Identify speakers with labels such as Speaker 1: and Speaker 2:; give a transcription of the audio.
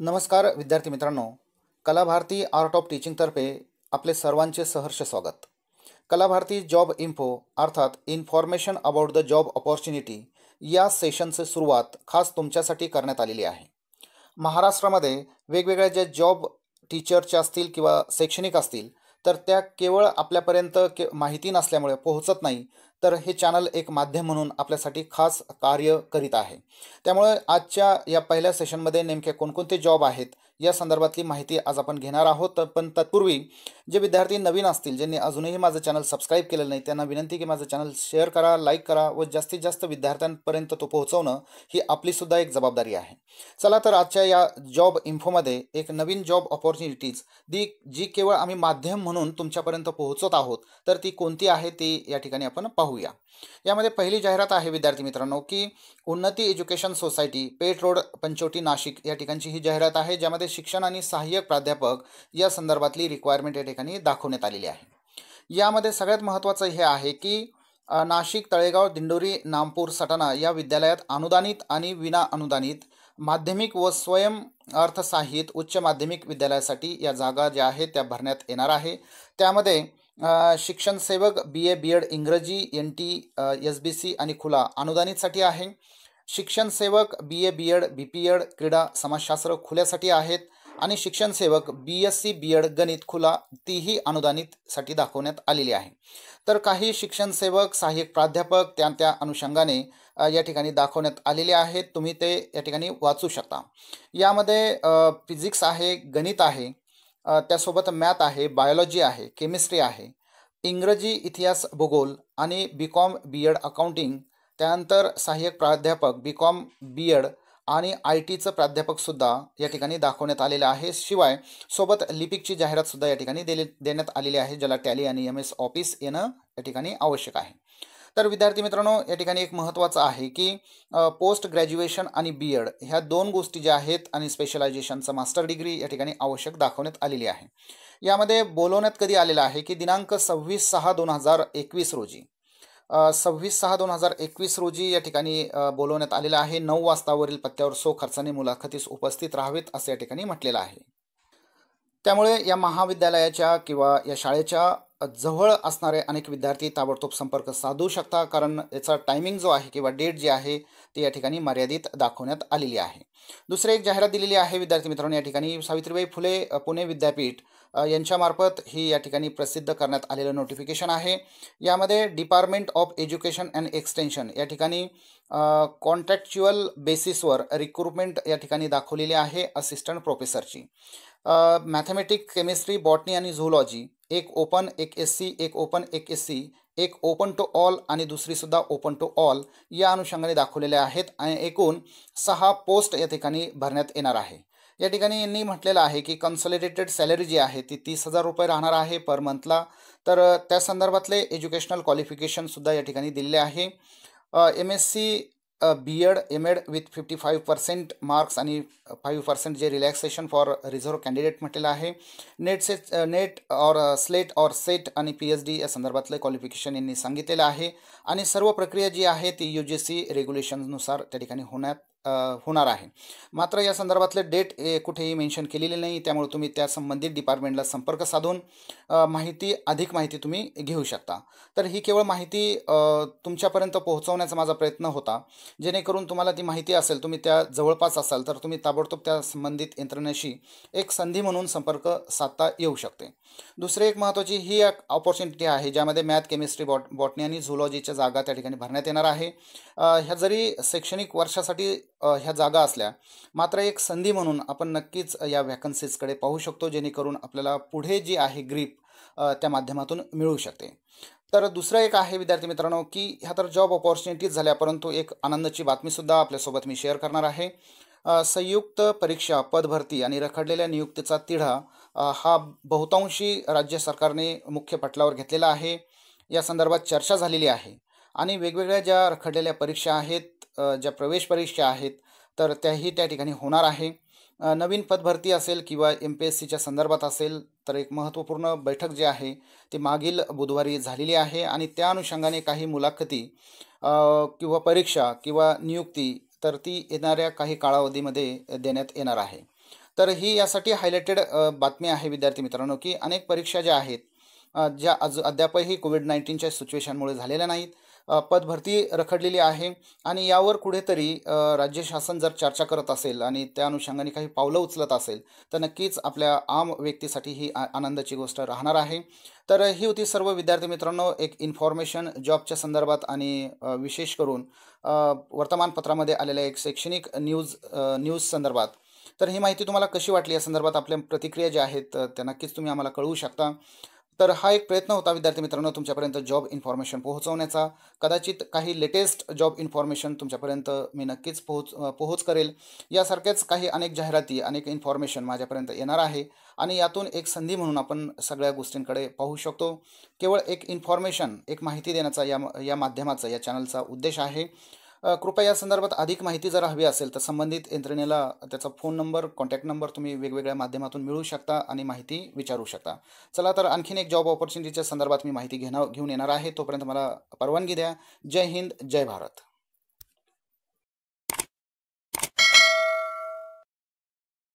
Speaker 1: नमस्कार विद्यार्थी मित्रांनो. कलाभारती आर्ट ऑफ टीचिंगतर्फे आपले सर्वांचे सहर्ष स्वागत. कलाभारती जॉब इन्फो अर्थात information about the job opportunity या सेशनची सुरुवात खास तुमच्यासाठी करण्यात आलेली आहे. महाराष्ट्रामध्ये वेगवेगळ्या ज्या जॉब टीचरचे असतील किंवा शैक्षणिक असतील तर त्या केवळ आपल्यापर्यंत के माहिती नसल्यामुळे पोहोचत नाही. तर हे चॅनल एक माध्यम म्हणून आपल्यासाठी खास कार्य करीत आहे. त्यामुळे आजच्या या पहिल्या सेशनमध्ये नेमके कोणकोणते जॉब आहेत या संदर्भातली माहिती आज आपण घेणार आहोत. तर पण तत्पूर्वी जे विद्यार्थी नवीन असतील ज्यांनी अजूनही माझं चॅनल सबस्क्राईब केलेलं नाही त्यांना विनंती की माझं चॅनल शेअर करा लाईक करा व जास्तीत जास्त विद्यार्थ्यांपर्यंत तो पोहोचवणं ही आपलीसुद्धा एक जबाबदारी आहे. चला तर आजच्या या जॉब इन्फोमध्ये एक नवीन जॉब ऑपॉर्च्युनिटीज दी जी केवळ आम्ही माध्यम म्हणून तुमच्यापर्यंत पोहोचत आहोत तर ती कोणती आहे ती या ठिकाणी आपण पाहूया. यामध्ये पहिली जाहिरात आहे विद्यार्थी मित्रांनो की Unnati education society Peth road Panchavati Nashik या ठिकाणची ही जाहिरात आहे ज्यामध्ये शिक्षण आणि सहाय्यक प्राध्यापक या संदर्भातली रिक्वायरमेंट या ठिकाणी दाखवण्यात आलेली आहे. यामध्ये सगळ्यात महत्त्वाचं हे आहे की नाशिक तळेगाव दिंडोरी नामपूर सटाणा या विद्यालयात अनुदानित आणि विना अनुदानित माध्यमिक व स्वयं अर्थसाहित उच्च माध्यमिक विद्यालयासाठी या जागा ज्या आहेत त्या भरण्यात येणार आहे. त्यामध्ये शिक्षण सेवक बी ए बी एड इंग्रजी N T S B C आणि खुला अनुदानितसाठी आहे. शिक्षण सेवक B A B Ed B P Ed क्रीडा समाजशास्त्र खुल्यासाठी आहेत आणि शिक्षण सेवक B S C B Ed गणित खुला तीही अनुदानितसाठी दाखवण्यात आलेली आहे. तर काही शिक्षण सेवक सहाय्यक प्राध्यापक त्या त्या अनुषंगाने या ठिकाणी दाखवण्यात आलेले आहेत. तुम्ही ते या ठिकाणी वाचू शकता. यामध्ये फिजिक्स आहे गणित आहे त्यासोबत मॅथ आहे बायोलॉजी आहे केमिस्ट्री आहे इंग्रजी इतिहास भूगोल आणि B Com B Ed accounting त्यानंतर सहाय्यक प्राध्यापक बी कॉम बी एड आणि आय टीचं प्राध्यापकसुद्धा या ठिकाणी दाखवण्यात आलेलं आहे. शिवाय सोबत लिपिकची जाहिरातसुद्धा या ठिकाणी दिली देण्यात आलेली आहे ज्याला टॅली आणि एम एस ऑफिस येणं या ठिकाणी आवश्यक आहे. तर विद्यार्थी मित्रांनो या ठिकाणी एक महत्त्वाचं आहे की पोस्ट ग्रॅज्युएशन आणि बी एड ह्या दोन गोष्टी ज्या आहेत आणि स्पेशलायझेशनचं मास्टर डिग्री या ठिकाणी आवश्यक दाखवण्यात आलेली आहे. यामध्ये बोलवण्यात कधी आलेलं आहे की दिनांक सव्वीस सहा दोन हजार एकवीस रोजी. सव्वीस सहा दोन हजार एकवीस रोजी या ठिकाणी बोलवण्यात आलेलं आहे. नऊ वाजतावरील पत्त्यावर सो खर्चाने मुलाखतीस उपस्थित राहावेत असं या ठिकाणी म्हटलेलं आहे. त्यामुळे या महाविद्यालयाच्या किंवा या शाळेच्या जवळ असणारे अनेक विद्यार्थी ताबडतोब संपर्क साधू शकता कारण याचा टायमिंग जो आहे किंवा डेट जी आहे ती या ठिकाणी मर्यादित दाखवण्यात आलेली आहे. दुसरे एक जाहिरात दिलेली आहे विद्यार्थी मित्रांनो या ठिकाणी सावित्रीबाई फुले पुणे विद्यापीठ यांच्यामार्फत ही या ठिकाणी प्रसिद्ध करण्यात आलेलं नोटिफिकेशन आहे. यामध्ये department of education and extension या ठिकाणी कॉन्ट्रॅक्च्युअल बेसिसवर रिक्रुटमेंट या ठिकाणी दाखवलेली आहे असिस्टंट प्रोफेसरची मॅथमॅटिक केमिस्ट्री बॉटनी आणि झुओलॉजी एक ओपन एक एस सी एक ओपन एक एस सी. एक ओपन टू ऑल आणि दुसरीसुद्धा ओपन टू ऑल या अनुषंगाने दाखवलेल्या आहेत आणि एकूण सहा पोस्ट या ठिकाणी भरण्यात येणार आहे. या ठिकाणी यांनी म्हटलेलं आहे की कन्सॉलिडेटेड सॅलरी जी आहे ती तीस हजार रुपये राहणार आहे पर मंथला तर त्या संदर्भातले एज्युकेशनल क्वालिफिकेशनसुद्धा या ठिकाणी दिलेले आहे. M S C B Ed M Ed with fifty five percent marks आणि फाईव्ह पर्सेंट जे रिलॅक्सेशन फॉर रिझर्व्ह कॅन्डिडेट म्हटलेलं आहे. NET SET NET or SLET or SET आणि पी एच डी या संदर्भातलं क्वालिफिकेशन यांनी सांगितलेलं आहे. आणि सर्व प्रक्रिया जी आहे ती यू जी सी रेग्युलेशननुसार त्या ठिकाणी होण्यात होणार आहे. मात्र या संदर्भातले डेट कुठेही मेन्शन केलेली नाही. त्यामुळे तुम्ही त्या संबंधित डिपार्टमेंटला संपर्क साधून माहिती अधिक माहिती तुम्ही घेऊ शकता. तर ही केवळ माहिती तुमच्यापर्यंत पोहोचवण्याचा माझा प्रयत्न होता. जेणेकरून तुम्हाला ती माहिती असेल तुम्ही त्या जवळपास असाल तर तुम्ही ताबडतोब त्या संबंधित यंत्रणेशी एक संधी म्हणून संपर्क साधता येऊ शकते. दुसरी एक महत्त्वाची ही एक ऑपॉर्च्युनिटी आहे ज्यामध्ये मॅथ केमिस्ट्री बॉट बॉटनी आणि झुलॉजीच्या जागा त्या ठिकाणी भरण्यात येणार आहे. ह्या जरी शैक्षणिक वर्षासाठी ह्या जागा असल्या मात्र एक संधी म्हणून आपण नक्कीच या व्हॅकन्सीजकडे पाहू शकतो जेणेकरून आपल्याला पुढे जी आहे ग्रीप त्या माध्यमातून मिळू शकते. तर दुसरं एक आहे विद्यार्थी मित्रांनो की ह्या तर जॉब ऑपॉर्च्युनिटीज झाल्या परंतु एक आनंदाची बातमीसुद्धा आपल्यासोबत मी शेअर करणार आहे. संयुक्त परीक्षा पदभरती आणि रखडलेल्या नियुक्तीचा तिढा हा बहुतांशी राज्य सरकारने मुख्य पटलावर घेतलेला आहे. या संदर्भात चर्चा झालेली आहे. आणि वेगवेगळ्या ज्या रखडलेल्या परीक्षा आहेत ज्या प्रवेश परीक्षा आहेत तर त्याही त्या ठिकाणी होणार आहे. नवीन पदभरती असेल किंवा एम पी एस सीच्या संदर्भात असेल तर एक महत्त्वपूर्ण बैठक जी आहे ती मागील बुधवारी झालेली आहे. आणि त्या अनुषंगाने काही मुलाखती किंवा परीक्षा किंवा नियुक्ती तर ती येणाऱ्या काही कालावधीमध्ये देण्यात येणार आहे. तर ही यासाठी हायलाइटेड बातमी आहे विद्यार्थी मित्रांनो की अनेक परीक्षा ज्या आहेत ज्या अज अद्यापही कोविड नाईन्टीनच्या सिच्युएशनमुळे झालेल्या नाहीत पदभरती रखडलेली आहे. आणि यावर कुठेतरी राज्य शासन जर चर्चा करत असेल आणि त्या अनुषंगाने काही पावलं उचलत असेल तर नक्कीच आपल्या आम व्यक्तीसाठी ही आ- आनंदाची गोष्ट राहणार आहे. तर ही होती सर्व विद्यार्थी मित्रांनो एक इन्फॉर्मेशन जॉबच्या संदर्भात आणि विशेष करून वर्तमानपत्रामध्ये आलेल्या एक शैक्षणिक न्यूज न्यूज संदर्भात. तर ही माहिती तुम्हाला कशी वाटली या संदर्भात आपल्या प्रतिक्रिया ज्या आहेत त्या नक्कीच तुम्ही आम्हाला कळवू शकता. तर हा एक प्रयत्न होता विद्यार्थी मित्रांनो तुमच्यापर्यंत जॉब इन्फॉर्मेशन पोहोचवण्याचा. कदाचित काही लेटेस्ट जॉब इन्फॉर्मेशन तुमच्यापर्यंत मी नक्कीच पोहोच पोहोच करेल. यासारख्याच काही अनेक जाहिराती अनेक इन्फॉर्मेशन माझ्यापर्यंत येणार आहे. आणि यातून एक संधी म्हणून आपण सगळ्या गोष्टींकडे पाहू शकतो. केवळ एक इन्फॉर्मेशन एक माहिती देण्याचा या या माध्यमाचा या चॅनलचा उद्देश आहे. कृपया या संदर्भात अधिक माहिती जर हवी असेल तर संबंधित यंत्रणेला त्याचा फोन नंबर कॉन्टॅक्ट नंबर तुम्ही वेगवेगळ्या माध्यमातून मिळवू शकता आणि माहिती विचारू शकता. चला तर आणखीन एक जॉब ऑपॉर्च्युनिटीच्या संदर्भात मी माहिती घेणं घेऊन येणार आहे. तोपर्यंत मला परवानगी द्या. जय हिंद जय भारत.